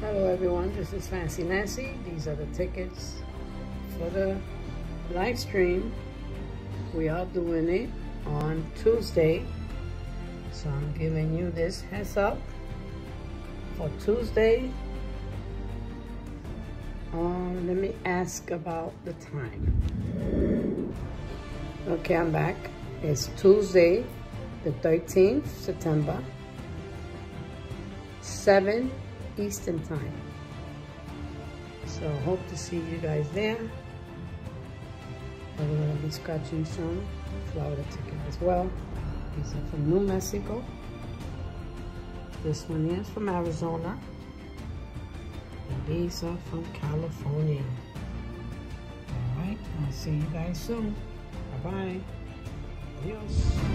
Hello everyone, this is Fancy Nancy. These are the tickets for the live stream. We are doing it on Tuesday. So I'm giving you this heads up for Tuesday. Um, let me ask about the time. Okay, I'm back. It's Tuesday, the 13th September, 7 Eastern Time. So hope to see you guys there. Going to be scratching some Florida ticket as well. These are from New Mexico. This one is from Arizona. And these are from California. All right, I'll see you guys soon. Bye-bye. Adios.